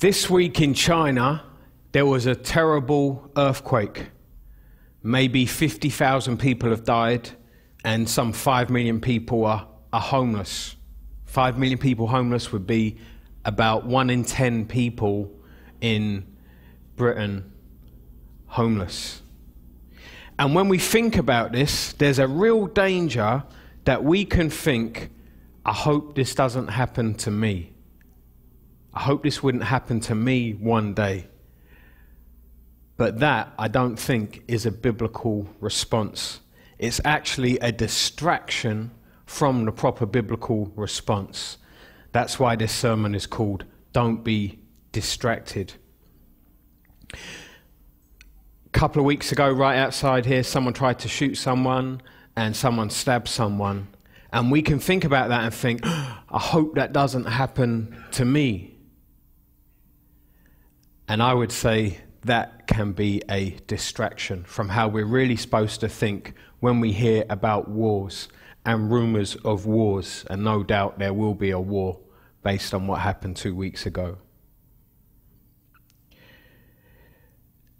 This week in China, there was a terrible earthquake. Maybe 50,000 people have died, and some 5 million people are, are homeless. 5 million people homeless would be about 1 in 10 people in Britain homeless. And when we think about this, there's a real danger that we can think, I hope this doesn't happen to me. I hope this wouldn't happen to me one day. But that, I don't think, is a biblical response. It's actually a distraction from the proper biblical response. That's why this sermon is called Don't Be Distracted. A couple of weeks ago, right outside here, someone tried to shoot someone and someone stabbed someone. And we can think about that and think, I hope that doesn't happen to me. And I would say that can be a distraction from how we're really supposed to think when we hear about wars and rumours of wars. And no doubt there will be a war based on what happened two weeks ago.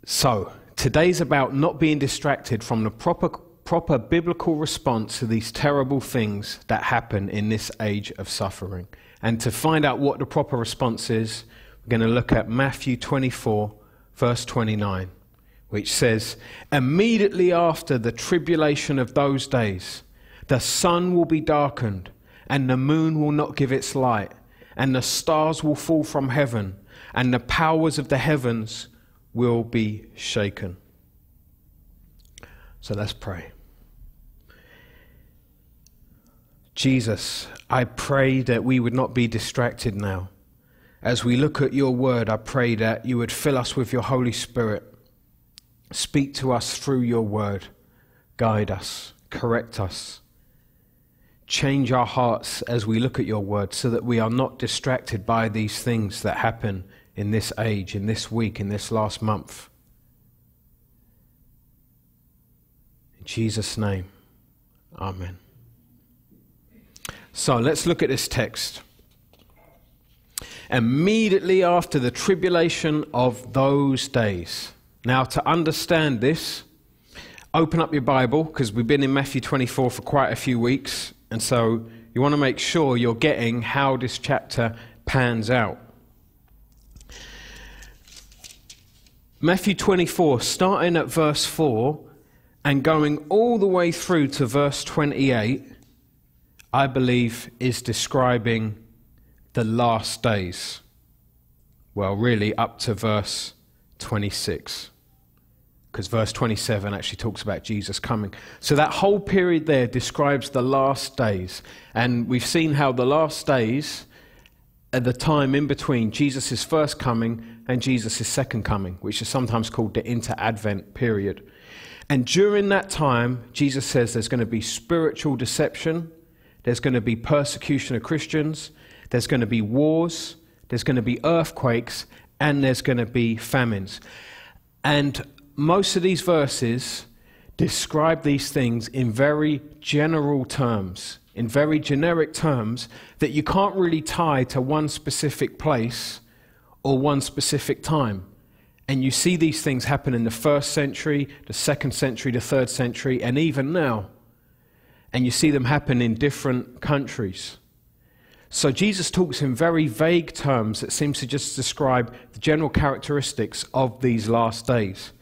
So, today's about not being distracted from the proper, proper biblical response to these terrible things that happen in this age of suffering. And to find out what the proper response is, going to look at Matthew 24, verse 29, which says, Immediately after the tribulation of those days, the sun will be darkened, and the moon will not give its light, and the stars will fall from heaven, and the powers of the heavens will be shaken. So let's pray. Jesus, I pray that we would not be distracted now as we look at your word, I pray that you would fill us with your Holy Spirit. Speak to us through your word. Guide us, correct us. Change our hearts as we look at your word so that we are not distracted by these things that happen in this age, in this week, in this last month. In Jesus' name, Amen. So let's look at this text immediately after the tribulation of those days. Now, to understand this, open up your Bible because we've been in Matthew 24 for quite a few weeks, and so you want to make sure you're getting how this chapter pans out. Matthew 24, starting at verse 4 and going all the way through to verse 28, I believe is describing the last days. Well, really, up to verse 26. Because verse 27 actually talks about Jesus coming. So that whole period there describes the last days. And we've seen how the last days are the time in between Jesus' first coming and Jesus' second coming, which is sometimes called the inter advent period. And during that time, Jesus says there's going to be spiritual deception, there's going to be persecution of Christians, there's going to be wars, there's going to be earthquakes, and there's going to be famines. And most of these verses describe these things in very general terms, in very generic terms that you can't really tie to one specific place or one specific time. And you see these things happen in the first century, the second century, the third century, and even now. And you see them happen in different countries. So Jesus talks in very vague terms that seems to just describe the general characteristics of these last days.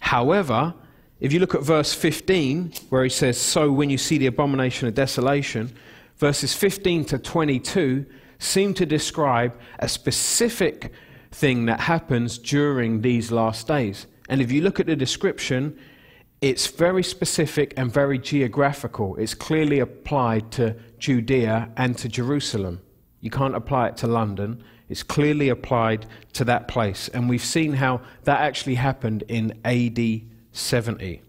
However, if you look at verse 15, where he says, So when you see the abomination of desolation, verses 15 to 22 seem to describe a specific thing that happens during these last days. And if you look at the description, it's very specific and very geographical. It's clearly applied to Judea and to Jerusalem. You can't apply it to London. It's clearly applied to that place. And we've seen how that actually happened in AD 70.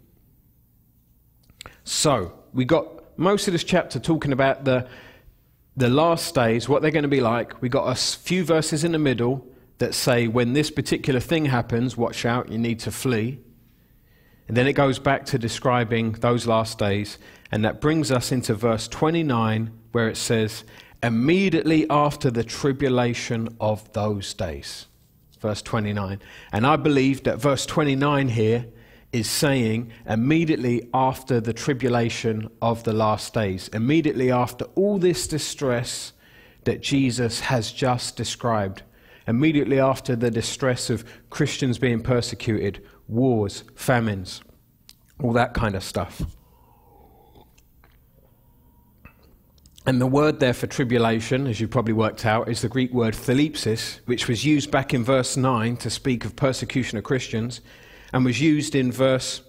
So, we got most of this chapter talking about the, the last days, what they're going to be like. We got a few verses in the middle that say, when this particular thing happens, watch out, you need to flee. And then it goes back to describing those last days, and that brings us into verse 29, where it says, immediately after the tribulation of those days. verse 29. And I believe that verse 29 here is saying immediately after the tribulation of the last days, immediately after all this distress that Jesus has just described, immediately after the distress of Christians being persecuted, wars, famines, all that kind of stuff. And the word there for tribulation, as you probably worked out, is the Greek word thlipsis, which was used back in verse 9 to speak of persecution of Christians, and was used in verse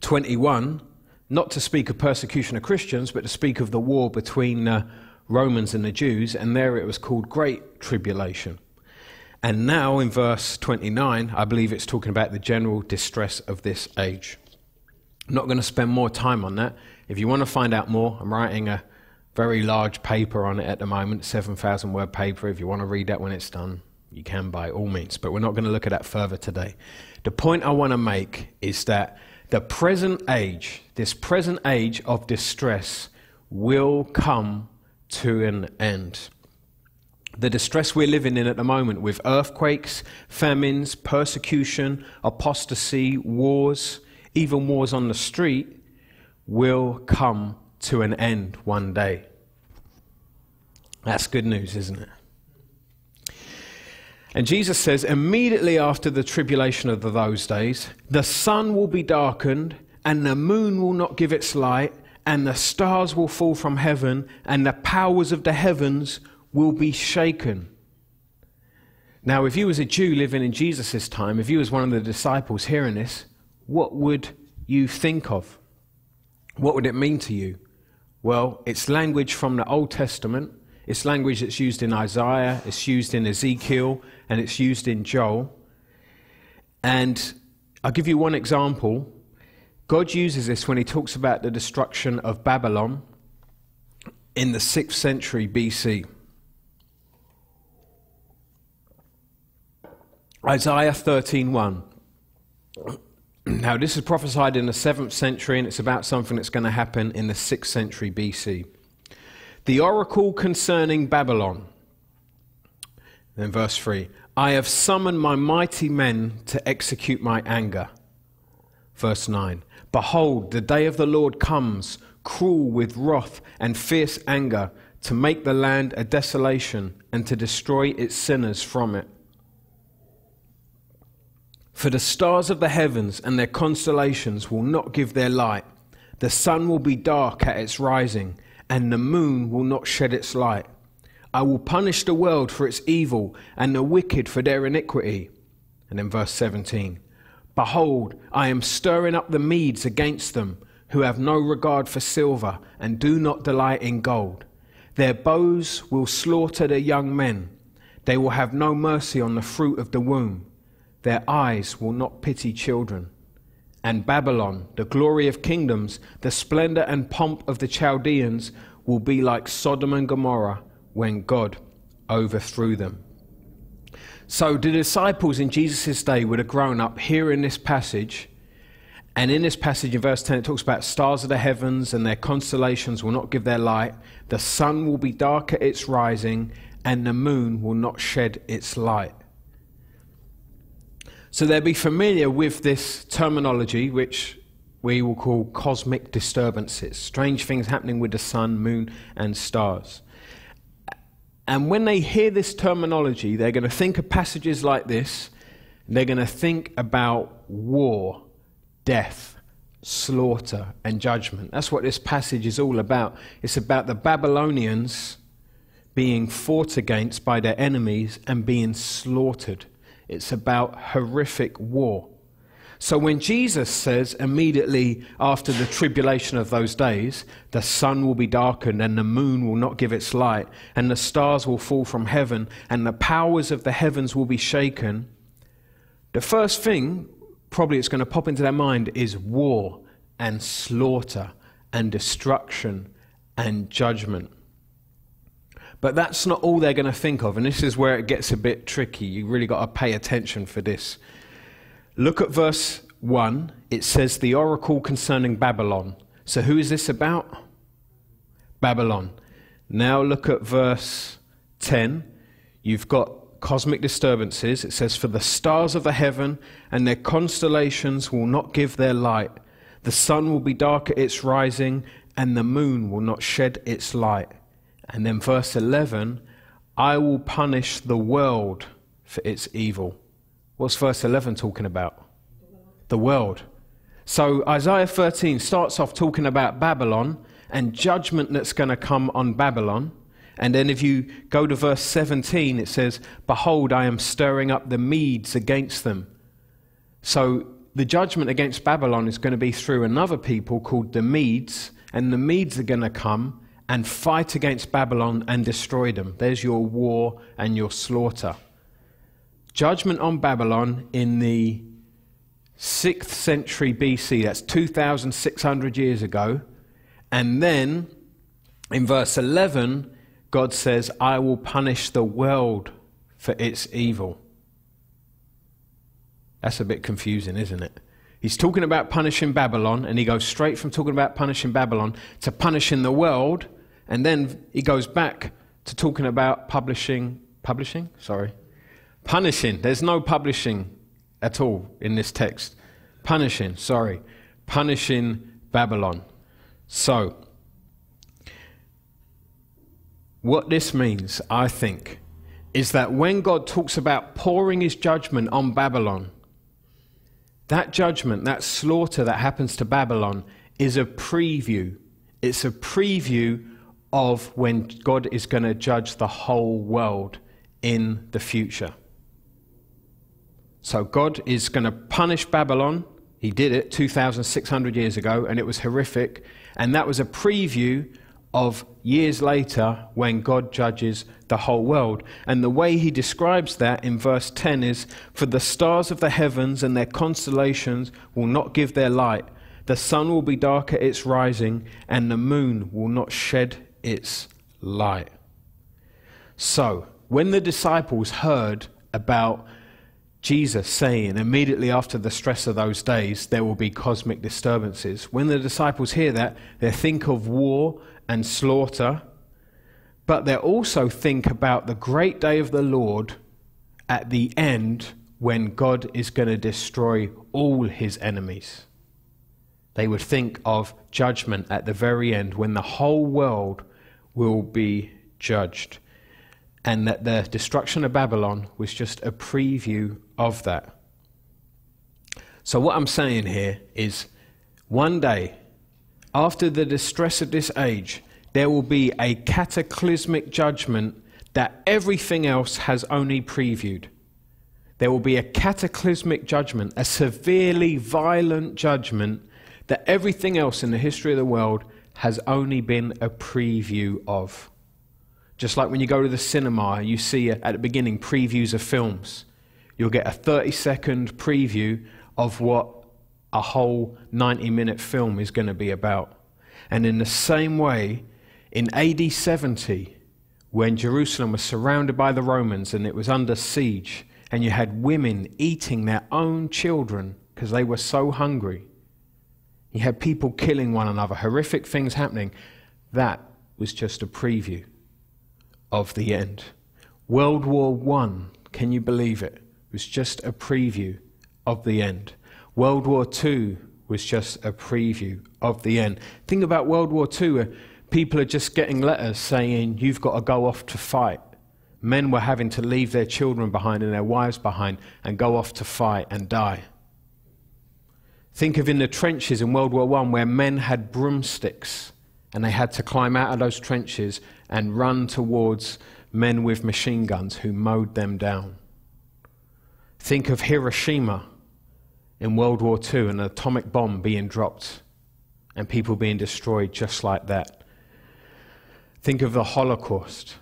21 not to speak of persecution of Christians, but to speak of the war between the uh, Romans and the Jews, and there it was called Great Tribulation. And now in verse 29, I believe it's talking about the general distress of this age. I'm not going to spend more time on that. If you want to find out more, I'm writing a very large paper on it at the moment, 7,000 word paper. If you want to read that when it's done, you can by all means. But we're not going to look at that further today. The point I want to make is that the present age, this present age of distress, will come to an end. The distress we're living in at the moment with earthquakes, famines, persecution, apostasy, wars, even wars on the street, will come to an end one day. That's good news, isn't it? And Jesus says, immediately after the tribulation of those days, the sun will be darkened, and the moon will not give its light, and the stars will fall from heaven, and the powers of the heavens will be shaken. Now, if you was a Jew living in Jesus' time, if you was one of the disciples hearing this, what would you think of? What would it mean to you? Well, it's language from the Old Testament. It's language that's used in Isaiah, it's used in Ezekiel, and it's used in Joel. And I'll give you one example. God uses this when he talks about the destruction of Babylon in the 6th century BC. Isaiah 13:1. Now this is prophesied in the 7th century and it's about something that's going to happen in the 6th century BC. The oracle concerning Babylon. Then verse 3. I have summoned my mighty men to execute my anger. Verse 9. Behold, the day of the Lord comes, cruel with wrath and fierce anger, to make the land a desolation and to destroy its sinners from it. For the stars of the heavens and their constellations will not give their light. The sun will be dark at its rising, and the moon will not shed its light. I will punish the world for its evil, and the wicked for their iniquity. And then verse 17 Behold, I am stirring up the Medes against them, who have no regard for silver and do not delight in gold. Their bows will slaughter their young men. They will have no mercy on the fruit of the womb. Their eyes will not pity children. And Babylon, the glory of kingdoms, the splendor and pomp of the Chaldeans, will be like Sodom and Gomorrah when God overthrew them. So the disciples in Jesus' day would have grown up hearing this passage. And in this passage in verse 10, it talks about stars of the heavens and their constellations will not give their light. The sun will be dark at its rising, and the moon will not shed its light. So they'll be familiar with this terminology, which we will call cosmic disturbances, strange things happening with the sun, moon, and stars. And when they hear this terminology, they're going to think of passages like this. They're going to think about war, death, slaughter, and judgment. That's what this passage is all about. It's about the Babylonians being fought against by their enemies and being slaughtered. It's about horrific war. So when Jesus says immediately after the tribulation of those days, the sun will be darkened and the moon will not give its light, and the stars will fall from heaven, and the powers of the heavens will be shaken, the first thing probably it's going to pop into their mind is war and slaughter and destruction and judgment. But that's not all they're going to think of, and this is where it gets a bit tricky. You really got to pay attention for this. Look at verse 1. It says, The oracle concerning Babylon. So who is this about? Babylon. Now look at verse 10. You've got cosmic disturbances. It says, For the stars of the heaven and their constellations will not give their light. The sun will be dark at its rising, and the moon will not shed its light. And then verse 11, I will punish the world for its evil. What's verse 11 talking about? The world. So Isaiah 13 starts off talking about Babylon and judgment that's going to come on Babylon. And then if you go to verse 17, it says, Behold, I am stirring up the Medes against them. So the judgment against Babylon is going to be through another people called the Medes, and the Medes are going to come and fight against Babylon and destroy them. There's your war and your slaughter. Judgment on Babylon in the 6th century BC, that's 2,600 years ago. And then in verse 11, God says, I will punish the world for its evil. That's a bit confusing, isn't it? He's talking about punishing Babylon, and he goes straight from talking about punishing Babylon to punishing the world, and then he goes back to talking about publishing, publishing? Sorry. Punishing. There's no publishing at all in this text. Punishing, sorry. Punishing Babylon. So, what this means, I think, is that when God talks about pouring his judgment on Babylon, that judgment, that slaughter that happens to Babylon, is a preview. It's a preview of when God is going to judge the whole world in the future. So God is going to punish Babylon. He did it 2,600 years ago, and it was horrific. And that was a preview of years later when God judges the whole world. And the way he describes that in verse 10 is For the stars of the heavens and their constellations will not give their light, the sun will be dark at its rising, and the moon will not shed its light. So, when the disciples heard about Jesus saying immediately after the stress of those days, there will be cosmic disturbances. When the disciples hear that, they think of war and slaughter, but they also think about the great day of the Lord at the end when God is going to destroy all his enemies. They would think of judgment at the very end when the whole world will be judged and that the destruction of Babylon was just a preview of that. So, what I'm saying here is one day, after the distress of this age, there will be a cataclysmic judgment that everything else has only previewed. There will be a cataclysmic judgment, a severely violent judgment that everything else in the history of the world has only been a preview of. Just like when you go to the cinema, you see at the beginning previews of films. You'll get a 30 second preview of what a whole 90 minute film is going to be about. And in the same way, in AD 70, when Jerusalem was surrounded by the Romans and it was under siege, and you had women eating their own children because they were so hungry, you had people killing one another, horrific things happening. That was just a preview of the end. World War I, can you believe it? Was just a preview of the end. World War II was just a preview of the end. Think about World War II, where people are just getting letters saying, You've got to go off to fight. Men were having to leave their children behind and their wives behind and go off to fight and die. Think of in the trenches in World War I where men had broomsticks and they had to climb out of those trenches and run towards men with machine guns who mowed them down. Think of Hiroshima in World War II, an atomic bomb being dropped and people being destroyed just like that. Think of the Holocaust.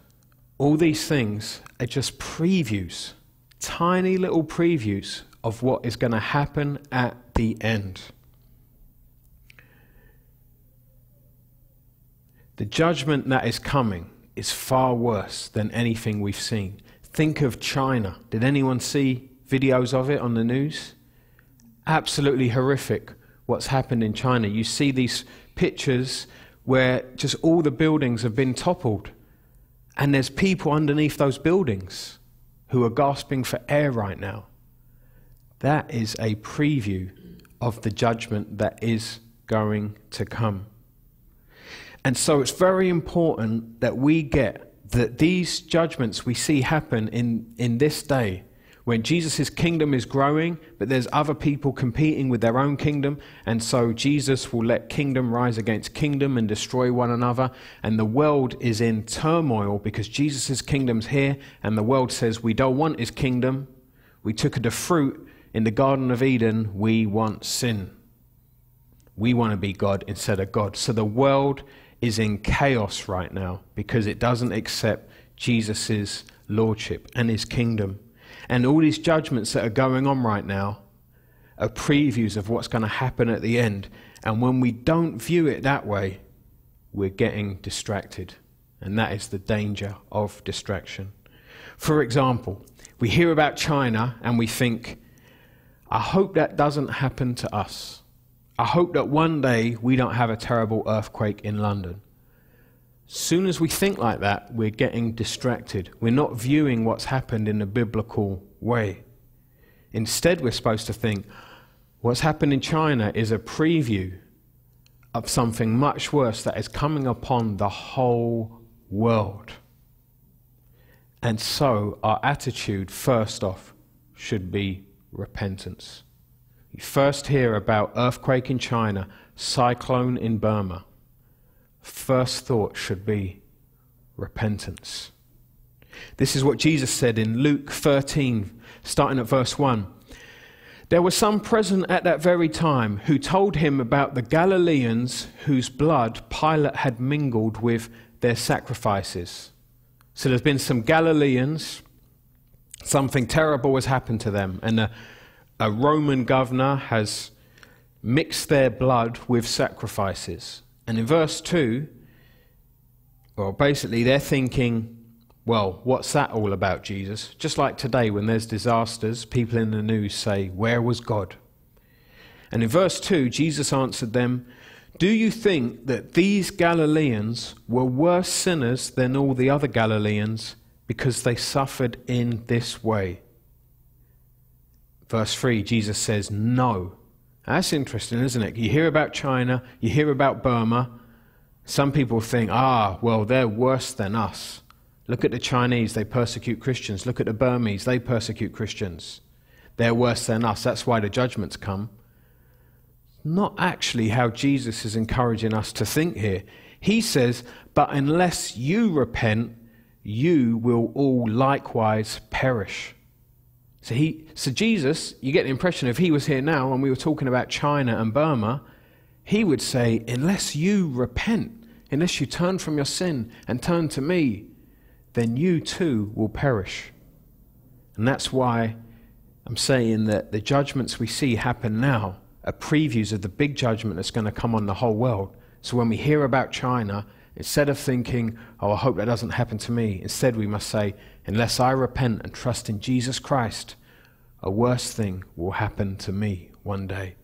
All these things are just previews, tiny little previews of what is going to happen at the end. The judgment that is coming is far worse than anything we've seen. Think of China. Did anyone see videos of it on the news? Absolutely horrific what's happened in China. You see these pictures where just all the buildings have been toppled and there's people underneath those buildings. who are gasping for air right now. That is a preview of the judgment that is going to come. And so it's very important that we get that these judgments we see happen in, in this day when Jesus' kingdom is growing, but there's other people competing with their own kingdom, and so Jesus will let kingdom rise against kingdom and destroy one another, and the world is in turmoil because Jesus' kingdom's here, and the world says, We don't want his kingdom. We took the fruit in the Garden of Eden, we want sin. We want to be God instead of God. So the world is in chaos right now because it doesn't accept Jesus' lordship and his kingdom. And all these judgments that are going on right now are previews of what's going to happen at the end. And when we don't view it that way, we're getting distracted. And that is the danger of distraction. For example, we hear about China and we think, I hope that doesn't happen to us. I hope that one day we don't have a terrible earthquake in London. Soon as we think like that, we're getting distracted. We're not viewing what's happened in a biblical way. Instead, we're supposed to think what's happened in China is a preview of something much worse that is coming upon the whole world. And so, our attitude, first off, should be repentance. You first hear about earthquake in China, cyclone in Burma first thought should be repentance. This is what Jesus said in Luke 13, starting at verse 1. There were some present at that very time who told him about the Galileans whose blood Pilate had mingled with their sacrifices. So there's been some Galileans, something terrible has happened to them, and a, a Roman governor has mixed their blood with sacrifices. And in verse 2, well, basically they're thinking, well, what's that all about, Jesus? Just like today when there's disasters, people in the news say, Where was God? And in verse 2, Jesus answered them, Do you think that these Galileans were worse sinners than all the other Galileans because they suffered in this way? Verse 3, Jesus says, No. That's interesting, isn't it? You hear about China, you hear about Burma. Some people think, ah, well, they're worse than us. Look at the Chinese, they persecute Christians. Look at the Burmese, they persecute Christians. They're worse than us. That's why the judgments come. Not actually how Jesus is encouraging us to think here. He says, But unless you repent, you will all likewise perish. So, he, so Jesus, you get the impression if he was here now and we were talking about China and Burma, he would say, unless you repent, unless you turn from your sin and turn to me, then you too will perish. And that's why I'm saying that the judgments we see happen now are previews of the big judgment that's going to come on the whole world. So when we hear about China, instead of thinking, oh, I hope that doesn't happen to me, instead we must say, Unless I repent and trust in Jesus Christ, a worse thing will happen to me one day.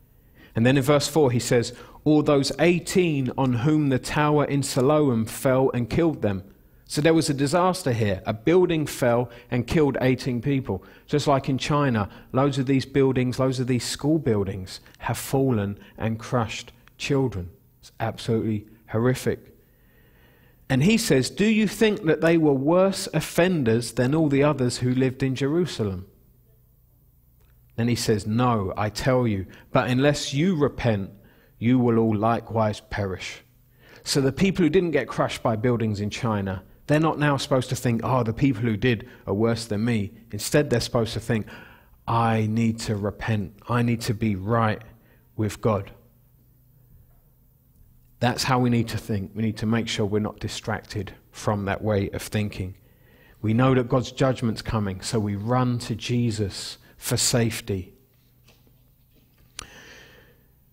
And then in verse 4, he says, All those 18 on whom the tower in Siloam fell and killed them. So there was a disaster here. A building fell and killed 18 people. Just like in China, loads of these buildings, loads of these school buildings have fallen and crushed children. It's absolutely horrific. And he says, Do you think that they were worse offenders than all the others who lived in Jerusalem? And he says, No, I tell you, but unless you repent, you will all likewise perish. So the people who didn't get crushed by buildings in China, they're not now supposed to think, Oh, the people who did are worse than me. Instead, they're supposed to think, I need to repent. I need to be right with God. That's how we need to think. We need to make sure we're not distracted from that way of thinking. We know that God's judgment's coming, so we run to Jesus for safety.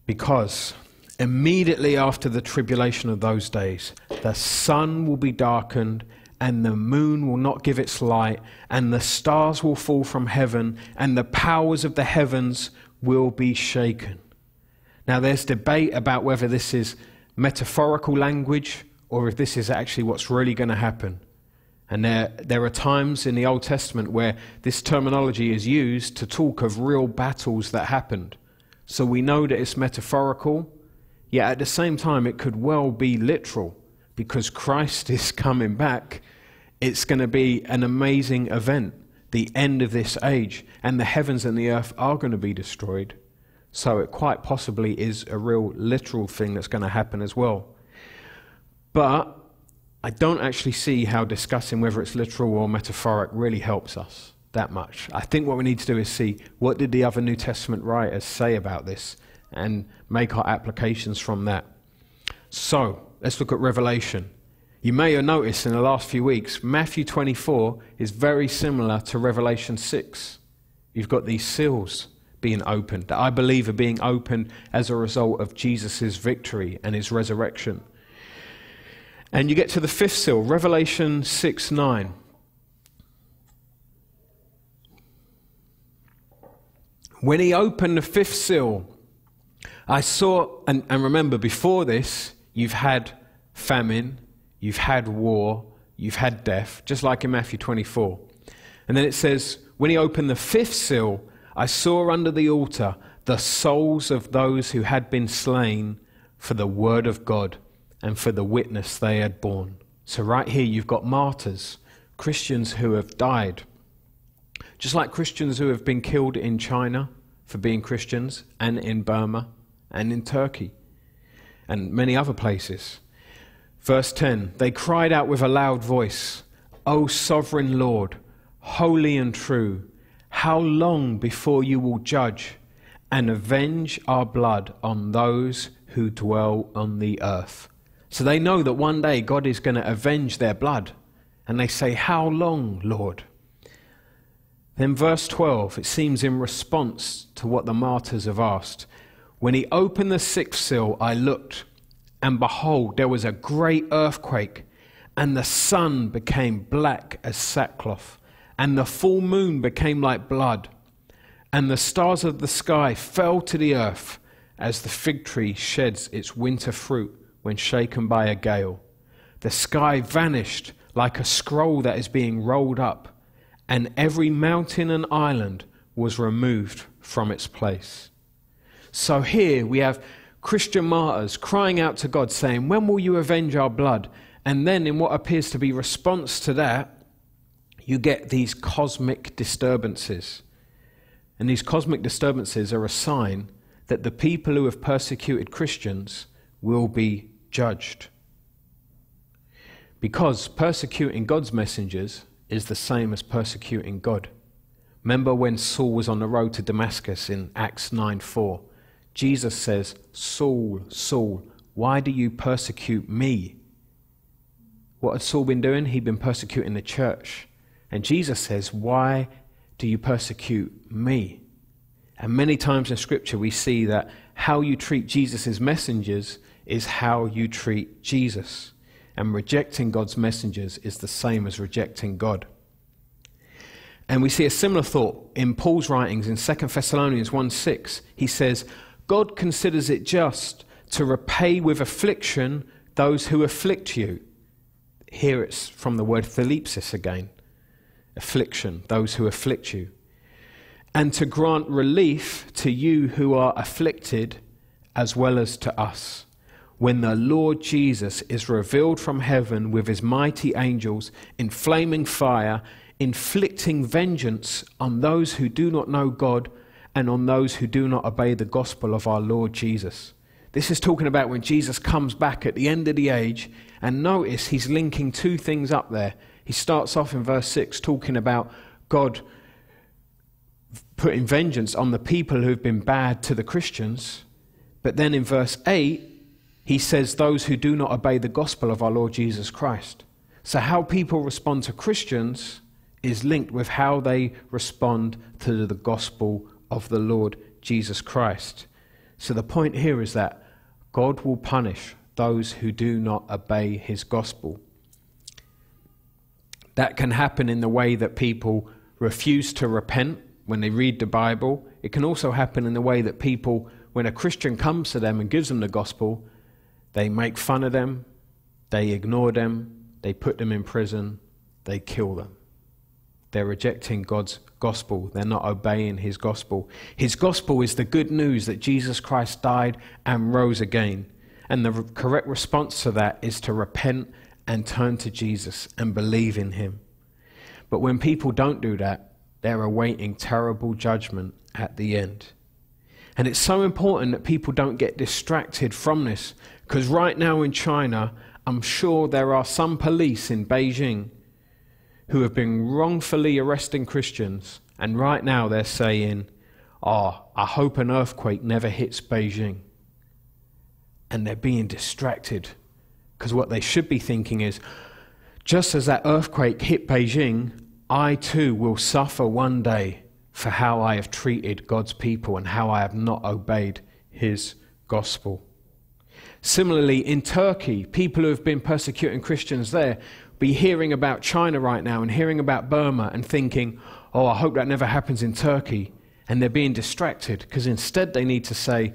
Because immediately after the tribulation of those days, the sun will be darkened, and the moon will not give its light, and the stars will fall from heaven, and the powers of the heavens will be shaken. Now, there's debate about whether this is metaphorical language or if this is actually what's really going to happen. And there, there are times in the Old Testament where this terminology is used to talk of real battles that happened. So we know that it's metaphorical, yet at the same time, it could well be literal because Christ is coming back. It's going to be an amazing event, the end of this age, and the heavens and the earth are going to be destroyed. So it quite possibly is a real literal thing that's going to happen as well. But I don't actually see how discussing whether it's literal or metaphoric really helps us that much. I think what we need to do is see what did the other New Testament writers say about this and make our applications from that. So, let's look at Revelation. You may have noticed in the last few weeks, Matthew 24 is very similar to Revelation 6. You've got these seals being opened that I believe are being opened as a result of Jesus' victory and his resurrection. And you get to the fifth seal, Revelation 6 9. When he opened the fifth seal, I saw, and, and remember, before this, you've had famine, you've had war, you've had death, just like in Matthew 24. And then it says, when he opened the fifth seal, I saw under the altar the souls of those who had been slain for the word of God and for the witness they had borne. So, right here, you've got martyrs, Christians who have died. Just like Christians who have been killed in China for being Christians, and in Burma, and in Turkey, and many other places. Verse 10 They cried out with a loud voice, O sovereign Lord, holy and true, how long before you will judge and avenge our blood on those who dwell on the earth? So they know that one day God is going to avenge their blood. And they say, How long, Lord? Then, verse 12, it seems in response to what the martyrs have asked. When he opened the sixth seal, I looked, and behold, there was a great earthquake, and the sun became black as sackcloth, and the full moon became like blood, and the stars of the sky fell to the earth as the fig tree sheds its winter fruit when shaken by a gale. The sky vanished like a scroll that is being rolled up, and every mountain and island was removed from its place. So here we have Christian martyrs crying out to God, saying, When will you avenge our blood? And then, in what appears to be response to that, you get these cosmic disturbances. And these cosmic disturbances are a sign that the people who have persecuted Christians will be judged. Because persecuting God's messengers is the same as persecuting God. Remember when Saul was on the road to Damascus in Acts 9 4? Jesus says, Saul, Saul, why do you persecute me? What had Saul been doing? He'd been persecuting the church. And Jesus says, Why do you persecute me? And many times in Scripture, we see that how you treat Jesus' messengers is how you treat Jesus. And rejecting God's messengers is the same as rejecting God. And we see a similar thought in Paul's writings in 2 Thessalonians 1 6. He says, God considers it just to repay with affliction those who afflict you. Here it's from the word thlipsis again affliction, those who afflict you. And to grant relief to you who are afflicted as well as to us when the Lord Jesus is revealed from heaven with his mighty angels in flaming fire, inflicting vengeance on those who do not know God and on those who do not obey the gospel of our Lord Jesus. This is talking about when Jesus comes back at the end of the age, and notice he's linking two things up there. He starts off in verse 6 talking about God putting vengeance on the people who've been bad to the Christians, but then in verse 8, he says, Those who do not obey the gospel of our Lord Jesus Christ. So, how people respond to Christians is linked with how they respond to the gospel of the Lord Jesus Christ. So, the point here is that God will punish those who do not obey his gospel. That can happen in the way that people refuse to repent when they read the Bible. It can also happen in the way that people, when a Christian comes to them and gives them the gospel, they make fun of them, they ignore them, they put them in prison, they kill them. They're rejecting God's gospel. They're not obeying his gospel. His gospel is the good news that Jesus Christ died and rose again. And the correct response to that is to repent and turn to Jesus and believe in him. But when people don't do that, they're awaiting terrible judgment at the end. And it's so important that people don't get distracted from this because right now in China, I'm sure there are some police in Beijing who have been wrongfully arresting Christians, and right now they're saying, Oh, I hope an earthquake never hits Beijing. And they're being distracted because what they should be thinking is, just as that earthquake hit Beijing, I too will suffer one day for how I have treated God's people and how I have not obeyed his gospel. Similarly, in Turkey, people who have been persecuting Christians there be hearing about China right now and hearing about Burma and thinking, oh, I hope that never happens in Turkey. And they're being distracted because instead they need to say,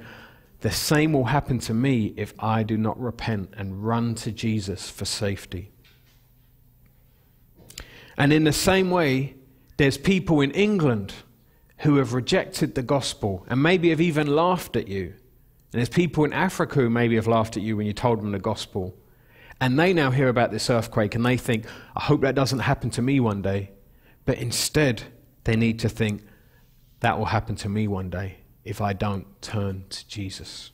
the same will happen to me if I do not repent and run to Jesus for safety. And in the same way, there's people in England who have rejected the gospel and maybe have even laughed at you. And there's people in Africa who maybe have laughed at you when you told them the gospel. And they now hear about this earthquake and they think, I hope that doesn't happen to me one day. But instead, they need to think, that will happen to me one day if I don't turn to Jesus.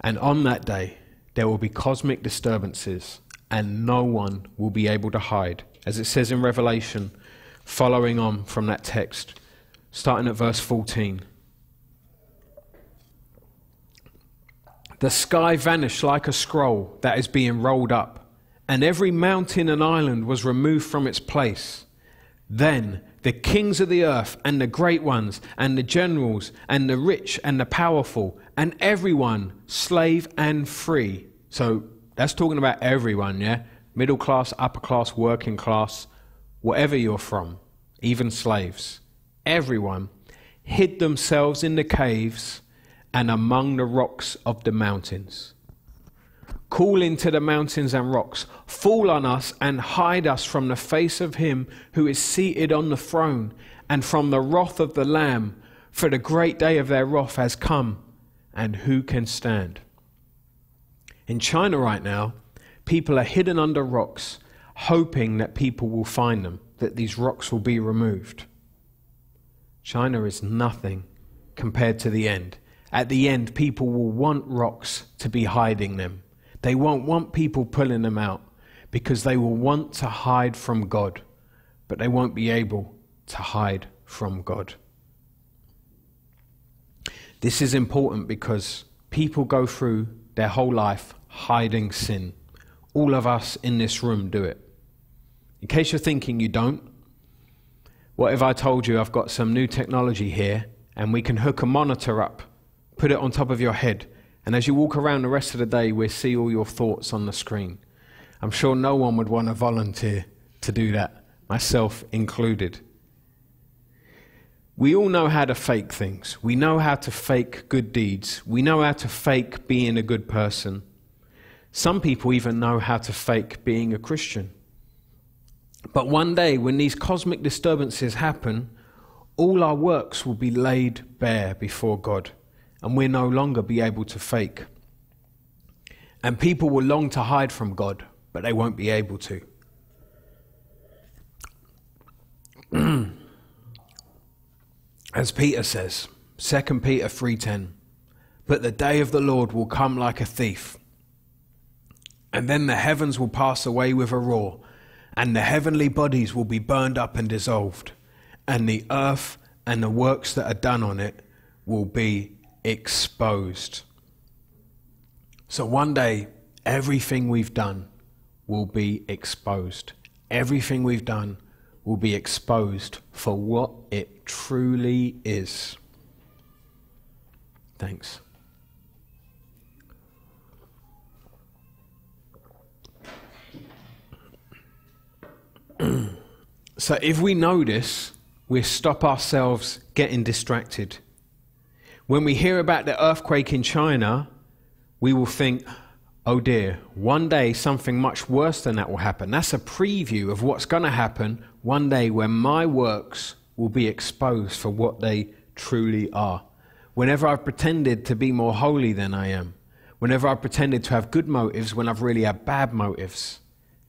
And on that day, there will be cosmic disturbances and no one will be able to hide. As it says in Revelation, following on from that text, starting at verse 14. The sky vanished like a scroll that is being rolled up, and every mountain and island was removed from its place. Then the kings of the earth, and the great ones, and the generals, and the rich, and the powerful, and everyone, slave and free. So that's talking about everyone, yeah? Middle class, upper class, working class, wherever you're from, even slaves. Everyone hid themselves in the caves and among the rocks of the mountains. Call into the mountains and rocks, fall on us and hide us from the face of him who is seated on the throne and from the wrath of the Lamb, for the great day of their wrath has come, and who can stand? In China right now, people are hidden under rocks, hoping that people will find them, that these rocks will be removed. China is nothing compared to the end. At the end, people will want rocks to be hiding them. They won't want people pulling them out because they will want to hide from God, but they won't be able to hide from God. This is important because people go through their whole life hiding sin. All of us in this room do it. In case you're thinking you don't, what if I told you I've got some new technology here and we can hook a monitor up Put it on top of your head. And as you walk around the rest of the day, we'll see all your thoughts on the screen. I'm sure no one would want to volunteer to do that, myself included. We all know how to fake things. We know how to fake good deeds. We know how to fake being a good person. Some people even know how to fake being a Christian. But one day, when these cosmic disturbances happen, all our works will be laid bare before God and we'll no longer be able to fake. And people will long to hide from God, but they won't be able to. As Peter says, 2 Peter 3:10, but the day of the Lord will come like a thief. And then the heavens will pass away with a roar, and the heavenly bodies will be burned up and dissolved, and the earth and the works that are done on it will be exposed. So one day, everything we've done will be exposed. Everything we've done will be exposed for what it truly is. Thanks. so if we know this, we stop ourselves getting distracted when we hear about the earthquake in China, we will think, oh dear, one day something much worse than that will happen. That's a preview of what's going to happen one day when my works will be exposed for what they truly are. Whenever I've pretended to be more holy than I am, whenever I've pretended to have good motives when I've really had bad motives,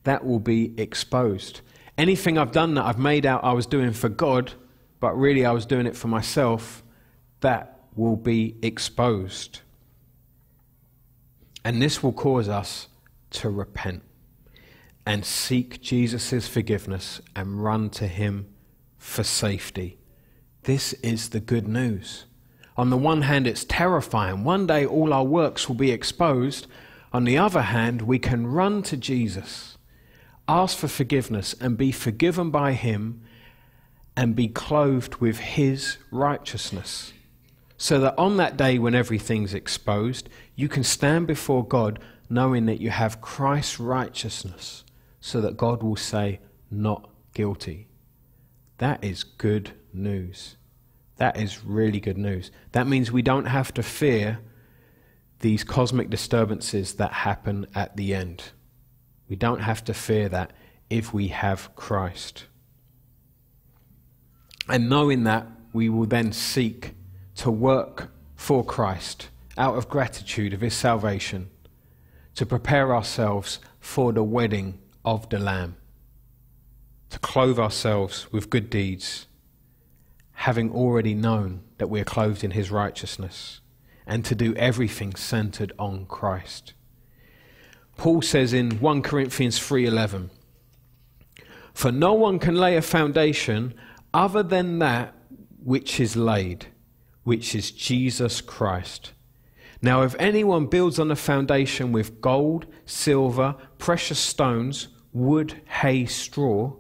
that will be exposed. Anything I've done that I've made out I was doing for God, but really I was doing it for myself, that will be exposed. And this will cause us to repent and seek Jesus' forgiveness and run to Him for safety. This is the good news. On the one hand, it's terrifying. One day all our works will be exposed. On the other hand, we can run to Jesus, ask for forgiveness, and be forgiven by Him and be clothed with His righteousness. So that on that day when everything's exposed, you can stand before God knowing that you have Christ's righteousness, so that God will say, Not guilty. That is good news. That is really good news. That means we don't have to fear these cosmic disturbances that happen at the end. We don't have to fear that if we have Christ. And knowing that, we will then seek to work for Christ out of gratitude of his salvation, to prepare ourselves for the wedding of the Lamb to clothe ourselves with good deeds, having already known that we are clothed in his righteousness, and to do everything centered on Christ. Paul says in 1 Corinthians 3:11, "For no one can lay a foundation other than that which is laid, which is Jesus Christ." Now, if anyone builds on a foundation with gold, silver, precious stones, wood, hay, straw,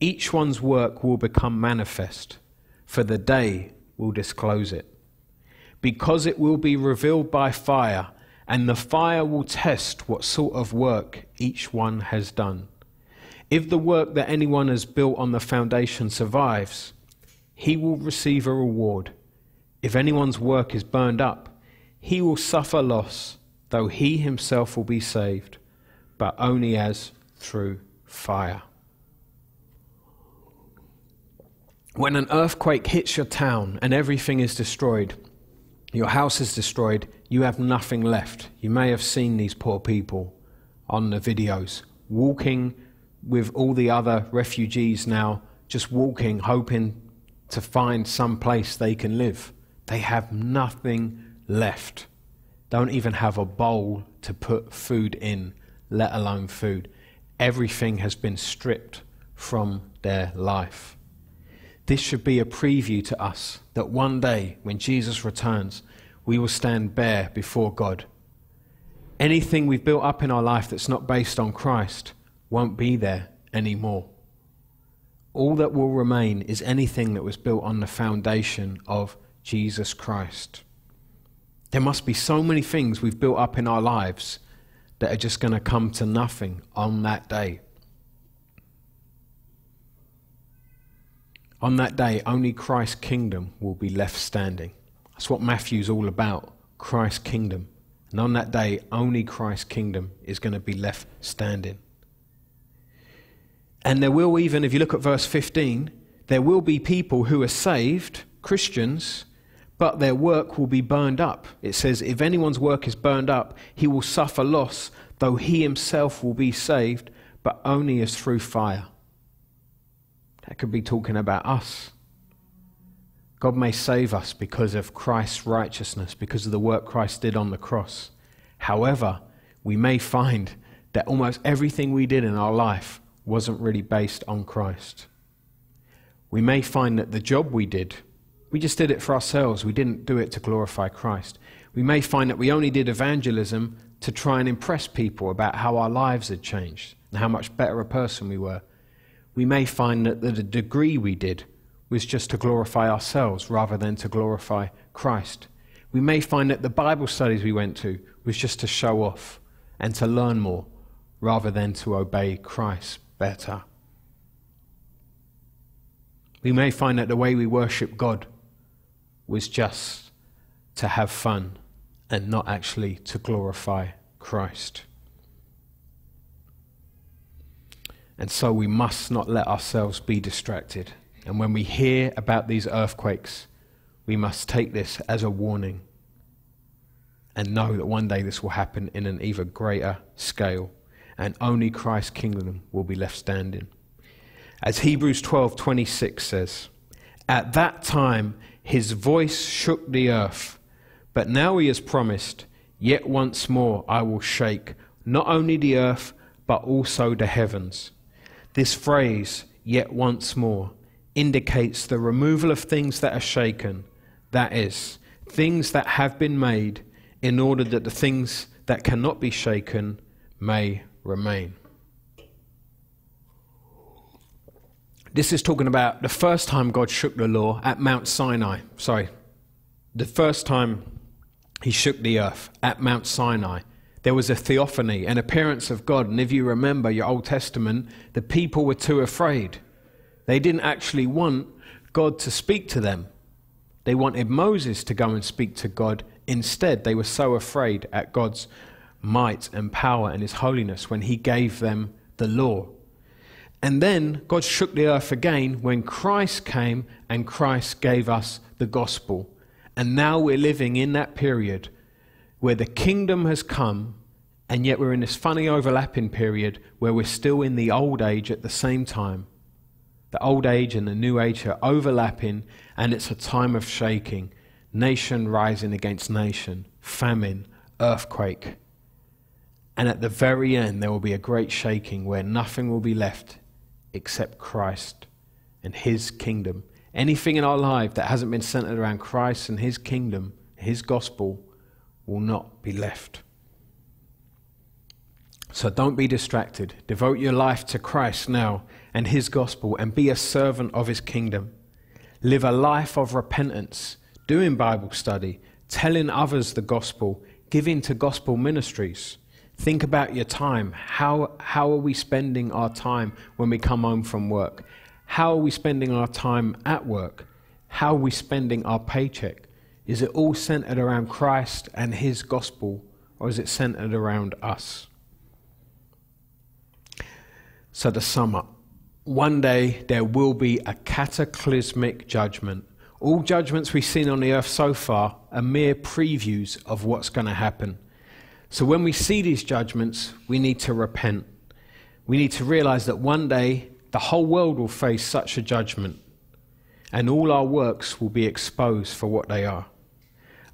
each one's work will become manifest, for the day will disclose it. Because it will be revealed by fire, and the fire will test what sort of work each one has done. If the work that anyone has built on the foundation survives, he will receive a reward. If anyone's work is burned up, he will suffer loss, though he himself will be saved, but only as through fire. When an earthquake hits your town and everything is destroyed, your house is destroyed, you have nothing left. You may have seen these poor people on the videos walking with all the other refugees now, just walking, hoping to find some place they can live. They have nothing left. Don't even have a bowl to put food in, let alone food. Everything has been stripped from their life. This should be a preview to us that one day, when Jesus returns, we will stand bare before God. Anything we've built up in our life that's not based on Christ won't be there anymore. All that will remain is anything that was built on the foundation of Jesus Christ. There must be so many things we've built up in our lives that are just going to come to nothing on that day. On that day, only Christ's kingdom will be left standing. That's what Matthew's all about Christ's kingdom. And on that day, only Christ's kingdom is going to be left standing. And there will even, if you look at verse 15, there will be people who are saved, Christians, but their work will be burned up. It says, if anyone's work is burned up, he will suffer loss, though he himself will be saved, but only as through fire. That could be talking about us. God may save us because of Christ's righteousness, because of the work Christ did on the cross. However, we may find that almost everything we did in our life wasn't really based on Christ. We may find that the job we did, we just did it for ourselves. We didn't do it to glorify Christ. We may find that we only did evangelism to try and impress people about how our lives had changed and how much better a person we were we may find that the degree we did was just to glorify ourselves rather than to glorify Christ. We may find that the Bible studies we went to was just to show off and to learn more rather than to obey Christ better. We may find that the way we worship God was just to have fun and not actually to glorify Christ. And so we must not let ourselves be distracted. And when we hear about these earthquakes, we must take this as a warning and know that one day this will happen in an even greater scale, and only Christ's kingdom will be left standing. As Hebrews 12:26 says, "At that time his voice shook the earth, but now he has promised, yet once more I will shake not only the earth but also the heavens." This phrase, yet once more, indicates the removal of things that are shaken, that is, things that have been made, in order that the things that cannot be shaken may remain. This is talking about the first time God shook the law at Mount Sinai. Sorry, the first time he shook the earth at Mount Sinai there was a theophany, an appearance of God. And if you remember your Old Testament, the people were too afraid. They didn't actually want God to speak to them. They wanted Moses to go and speak to God. Instead, they were so afraid at God's might and power and his holiness when he gave them the law. And then God shook the earth again when Christ came and Christ gave us the gospel. And now we're living in that period where the kingdom has come, and yet we're in this funny overlapping period where we're still in the old age at the same time. The old age and the new age are overlapping, and it's a time of shaking, nation rising against nation, famine, earthquake. And at the very end, there will be a great shaking where nothing will be left except Christ and His kingdom. Anything in our life that hasn't been centered around Christ and His kingdom, His gospel, will not be left. So don't be distracted. Devote your life to Christ now and His gospel and be a servant of His kingdom. Live a life of repentance, doing Bible study, telling others the gospel, giving to gospel ministries. Think about your time. How, how are we spending our time when we come home from work? How are we spending our time at work? How are we spending our paycheck? Is it all centered around Christ and his gospel, or is it centered around us? So, to sum up, one day there will be a cataclysmic judgment. All judgments we've seen on the earth so far are mere previews of what's going to happen. So, when we see these judgments, we need to repent. We need to realize that one day the whole world will face such a judgment, and all our works will be exposed for what they are.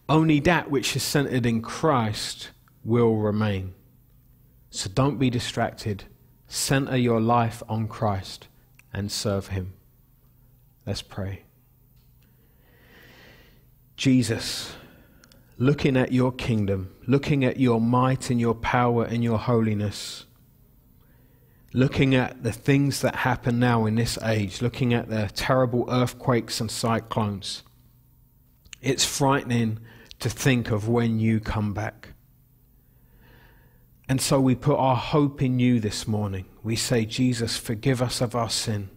Only that which is centered in Christ will remain. So don't be distracted. Center your life on Christ and serve Him. Let's pray. Jesus, looking at your kingdom, looking at your might and your power and your holiness, looking at the things that happen now in this age, looking at the terrible earthquakes and cyclones, it's frightening to think of when you come back. And so we put our hope in you this morning. We say, Jesus, forgive us of our sin.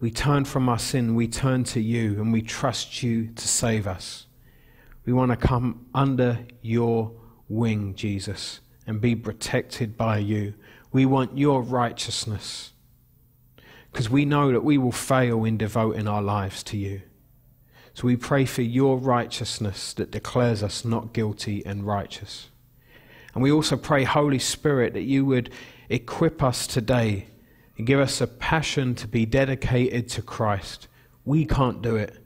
We turn from our sin, we turn to you, and we trust you to save us. We want to come under your wing, Jesus, and be protected by you. We want your righteousness because we know that we will fail in devoting our lives to you. So we pray for your righteousness that declares us not guilty and righteous. And we also pray, Holy Spirit, that you would equip us today and give us a passion to be dedicated to Christ. We can't do it.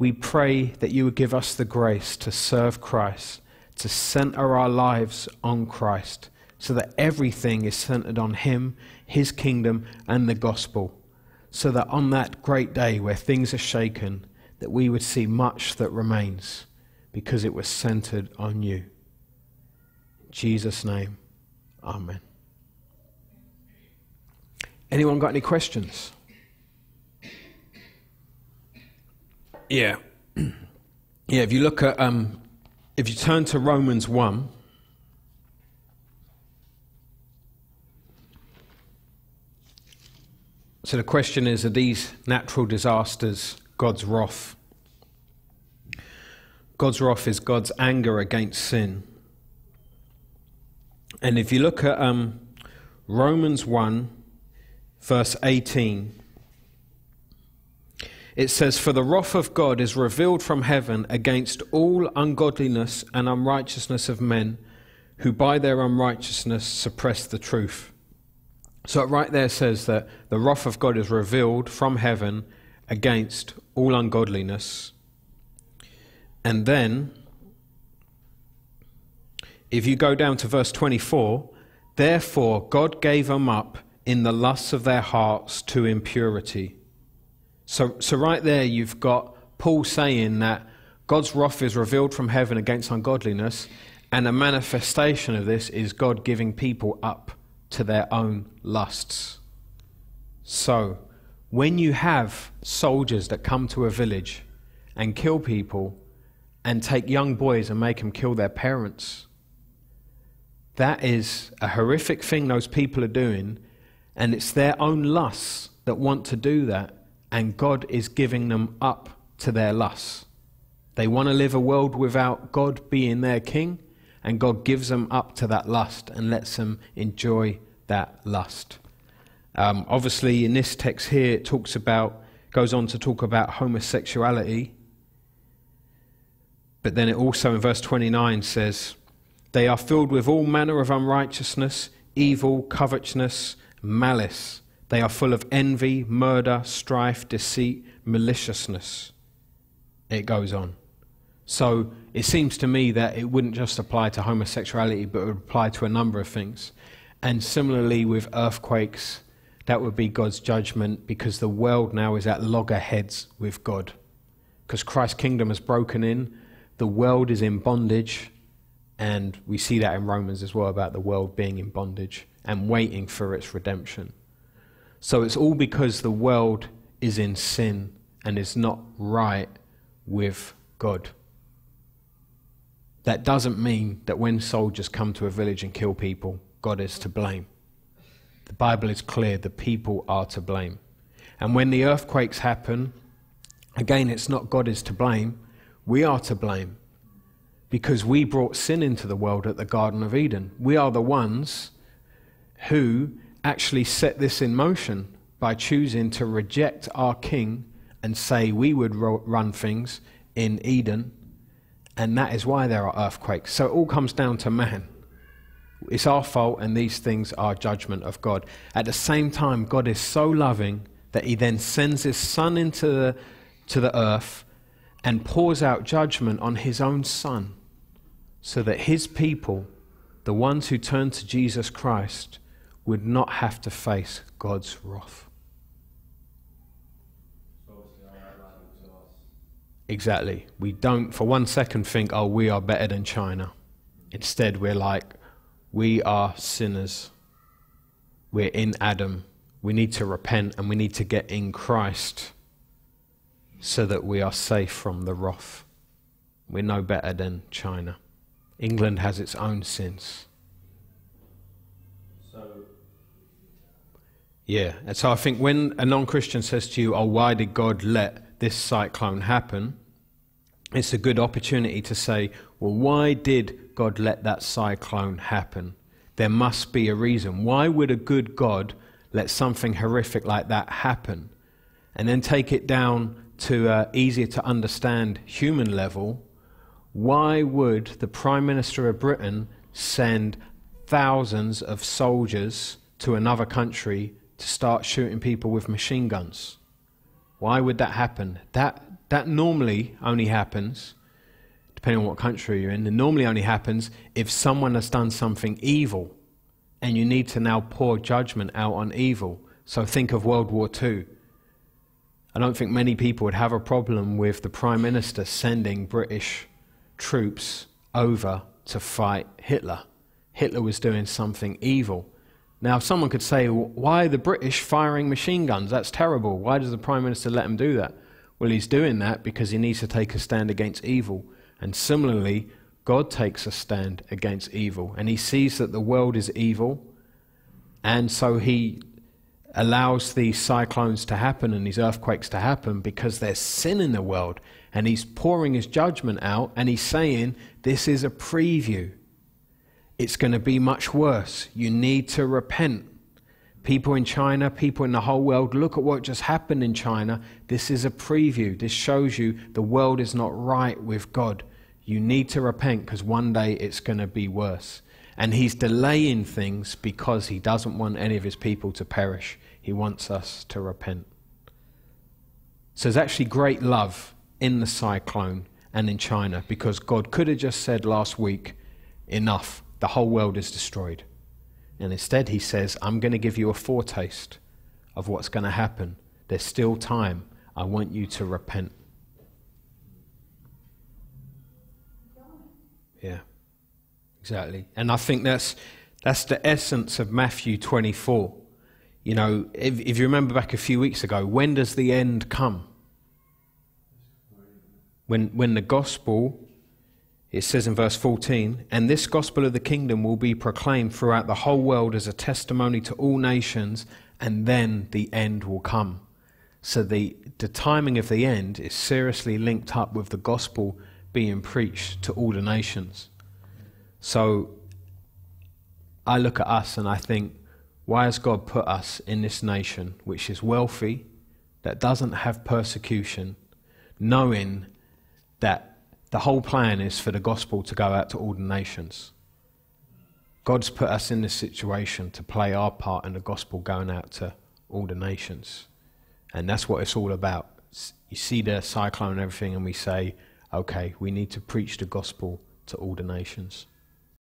We pray that you would give us the grace to serve Christ, to center our lives on Christ, so that everything is centered on Him, His kingdom, and the gospel. So that on that great day where things are shaken, that we would see much that remains because it was centered on you. In Jesus' name, Amen. Anyone got any questions? Yeah. Yeah, if you look at, um, if you turn to Romans 1, so the question is are these natural disasters God's wrath. God's wrath is God's anger against sin. And if you look at um, Romans 1, verse 18, it says, For the wrath of God is revealed from heaven against all ungodliness and unrighteousness of men who by their unrighteousness suppress the truth. So it right there says that the wrath of God is revealed from heaven against all ungodliness. And then, if you go down to verse 24, therefore God gave them up in the lusts of their hearts to impurity so, so right there, you've got Paul saying that God's wrath is revealed from heaven against ungodliness, and a manifestation of this is God giving people up to their own lusts. So, when you have soldiers that come to a village and kill people and take young boys and make them kill their parents, that is a horrific thing those people are doing, and it's their own lusts that want to do that and God is giving them up to their lusts. They want to live a world without God being their king, and God gives them up to that lust and lets them enjoy that lust. Um, obviously, in this text here, it talks about, goes on to talk about homosexuality. But then it also in verse 29 says, They are filled with all manner of unrighteousness, evil, covetousness, malice. They are full of envy, murder, strife, deceit, maliciousness. It goes on. So it seems to me that it wouldn't just apply to homosexuality, but it would apply to a number of things. And similarly with earthquakes, that would be God's judgment because the world now is at loggerheads with God. Because Christ's kingdom has broken in, the world is in bondage, and we see that in Romans as well about the world being in bondage and waiting for its redemption. So it's all because the world is in sin and is not right with God. That doesn't mean that when soldiers come to a village and kill people, God is to blame. The Bible is clear the people are to blame. And when the earthquakes happen, again, it's not God is to blame, we are to blame. Because we brought sin into the world at the Garden of Eden. We are the ones who actually set this in motion by choosing to reject our king and say we would ro- run things in Eden, and that is why there are earthquakes. So it all comes down to man. It's our fault, and these things are judgment of God. At the same time, God is so loving that He then sends His Son into the, to the earth and pours out judgment on His own Son, so that His people, the ones who turn to Jesus Christ, would not have to face God's wrath. Exactly. We don't for one second think, oh, we are better than China. Instead, we're like, we are sinners. We're in Adam. We need to repent and we need to get in Christ so that we are safe from the wrath. We're no better than China. England has its own sins. Yeah, and so I think when a non Christian says to you, Oh, why did God let this cyclone happen? It's a good opportunity to say, Well, why did God let that cyclone happen? There must be a reason. Why would a good God let something horrific like that happen? And then take it down to an easier to understand human level. Why would the Prime Minister of Britain send thousands of soldiers to another country to start shooting people with machine guns. Why would that happen? That, that normally only happens, depending on what country you're in, it normally only happens if someone has done something evil and you need to now pour judgment out on evil. So think of World War II. I don't think many people would have a problem with the Prime Minister sending British troops over to fight Hitler. Hitler was doing something evil. Now, someone could say, why the British firing machine guns? That's terrible. Why does the Prime Minister let them do that? Well, he's doing that because he needs to take a stand against evil. And similarly, God takes a stand against evil. And he sees that the world is evil. And so he allows these cyclones to happen and these earthquakes to happen because there's sin in the world. And he's pouring his judgment out and he's saying, This is a preview it's going to be much worse. You need to repent. People in China, people in the whole world, look at what just happened in China. This is a preview. This shows you the world is not right with God. You need to repent because one day it's going to be worse. And he's delaying things because he doesn't want any of his people to perish. He wants us to repent. So there's actually great love in the cyclone and in China because God could have just said last week, enough, the whole world is destroyed. And instead, he says, I'm going to give you a foretaste of what's going to happen. There's still time. I want you to repent. Yeah, exactly. And I think that's, that's the essence of Matthew 24. You know, if, if you remember back a few weeks ago, when does the end come? When, when the gospel it says in verse 14, and this gospel of the kingdom will be proclaimed throughout the whole world as a testimony to all nations, and then the end will come. So the, the timing of the end is seriously linked up with the gospel being preached to all the nations. So I look at us and I think, why has God put us in this nation which is wealthy, that doesn't have persecution, knowing that the whole plan is for the gospel to go out to all the nations. God's put us in this situation to play our part in the gospel going out to all the nations. And that's what it's all about. You see the cyclone and everything, and we say, okay, we need to preach the gospel to all the nations.